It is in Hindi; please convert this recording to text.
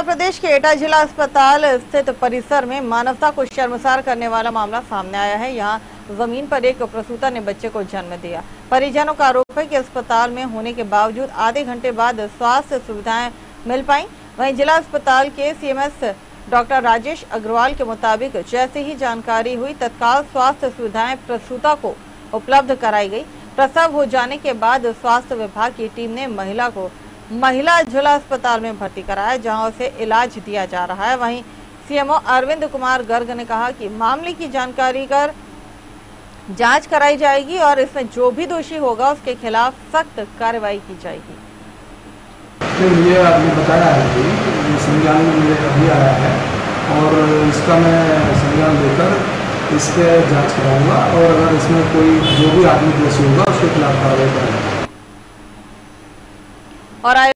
उत्तर प्रदेश के एटा जिला अस्पताल स्थित परिसर में मानवता को शर्मसार करने वाला मामला सामने आया है। यहाँ ज़मीन पर एक प्रसूता ने बच्चे को जन्म दिया। परिजनों का आरोप है कि अस्पताल में होने के बावजूद आधे घंटे बाद स्वास्थ्य सुविधाएँ मिल पाई। वहीं जिला अस्पताल के सीएमएस डॉक्टर राजेश अग्रवाल के मुताबिक जैसे ही जानकारी हुई, तत्काल स्वास्थ्य सुविधाएँ प्रसूता को उपलब्ध कराई गई। प्रसव हो जाने के बाद स्वास्थ्य विभाग की टीम ने महिला को महिला जिला अस्पताल में भर्ती कराया, जहाँ उसे इलाज दिया जा रहा है। वहीं सीएमओ अरविंद कुमार गर्ग ने कहा कि मामले की जानकारी कर जाँच कराई जाएगी और इसमें जो भी दोषी होगा, उसके खिलाफ सख्त कार्रवाई की जाएगी। आपने बताया है कि संज्ञान मुझे अभी आया है और इसका मैं संज्ञान लेकर इसके जाँच कराऊँगा और अगर इसमें कोई, जो भी आदमी दोषी होगा, उसके खिलाफ कार्रवाई करेंगे। और